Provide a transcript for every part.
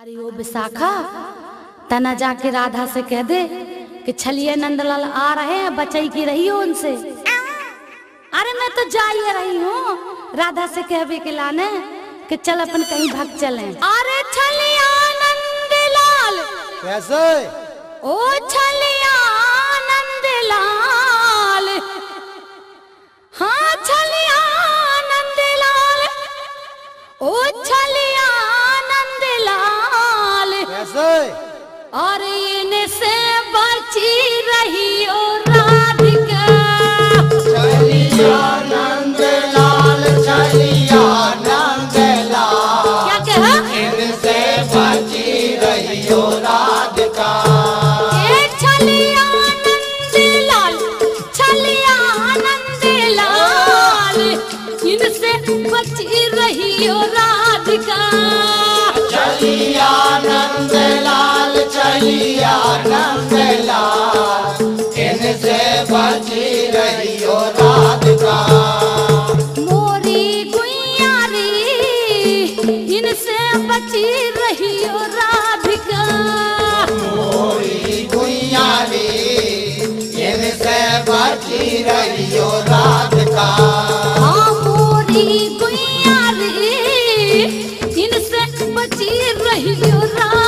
अरे ओ विशाखा तना जाके राधा से कह दे कि छलिए नंदलाल आ रहे हैं बचाई की रही हो उनसे। अरे मैं तो जा ही रही हूँ। राधा से कहवे के लाने कि चल अपन कहीं भाग चले। अरे छलिया नंदलाल। कैसे? ओ छलिया और बची रही राधिका। दुनिया बची रही राधिका। हाँ बची रही राधिका।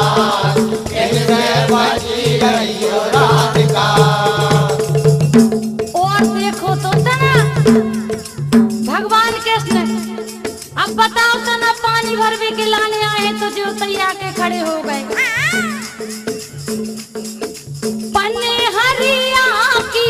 और देखो तो तना भगवान कृष्ण, अब बताओ तो तना पानी भरवे के लाने आए तो जो तैयार के खड़े हो गए। पन्ने हरिया की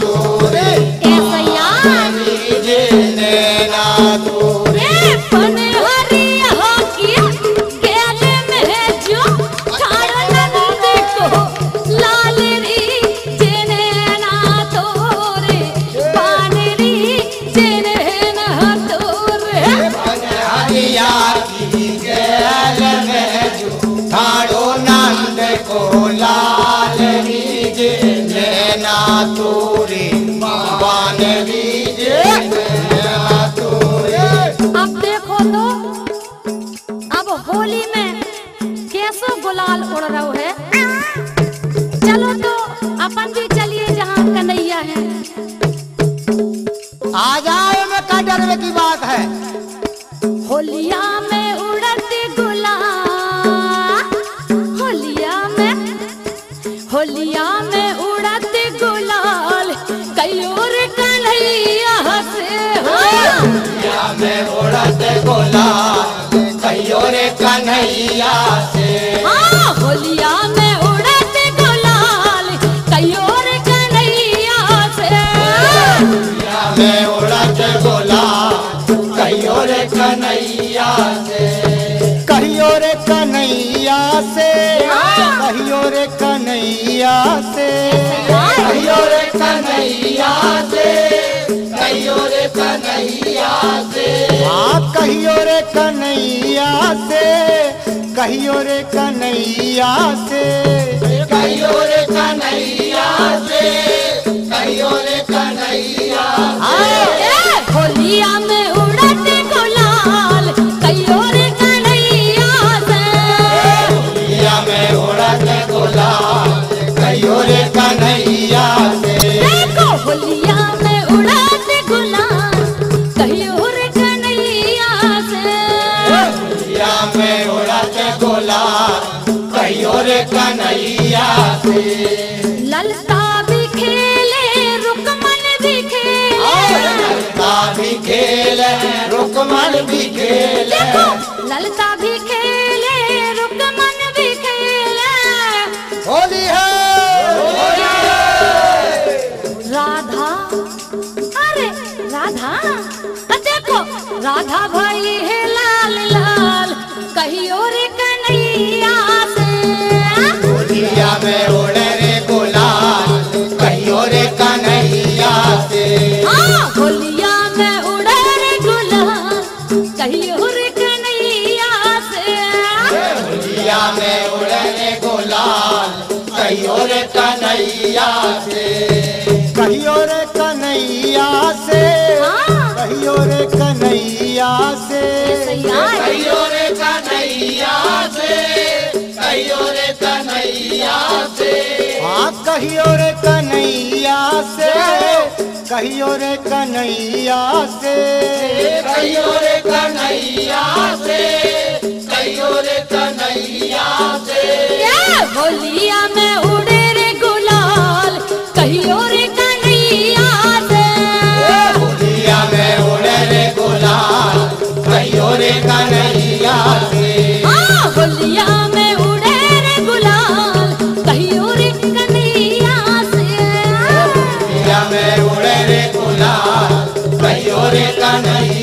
तोरे। कैसैया तोरे बनहरी हो की गेले में जो ठाड़न देखो जो ठाड़ो नंद को। लाल री जे नैना तोरे। अब देखो तो अब होली में कैसो गुलाल उड़ रहा है। चलो तो अपन भी चलिए जहाँ कन्हैया है। आ जाए में का डरने की बात है। होलिया में उड़त गुलाल होलिया में होलिया में या में उड़द गोला कहियो रे कन्हैया से। हाँ, होलिया में कहियो रे कन्हैया से कहियो रे कन्हैया से। कहियो रे कन्हैया से कहियो रे कन्हैया होलिया में ललता भी खेले रुकमन भी खेले। ललता भी खेल रुकमन भी खेल। ललता भी खेले रुकमन भी खेले। होली है राधा अरे राधा देखो राधा भाई है लाल लाल कहियो रे कहियो रे कन्हैया से होलिया में गुलाल कहियो रे कन्हैया से। कहियो रे कन्हैया से हाँ। कहियो रे कन्हैया से। कहियो रे कन्हैया से कहियो रे कन्हैया से। हाँ कहियो रे कन्हैया से। कहियो रे कन्हैया से। कहियो रे कन्हैया से। कहियो रे कन्हैया से। होलिया में कहियो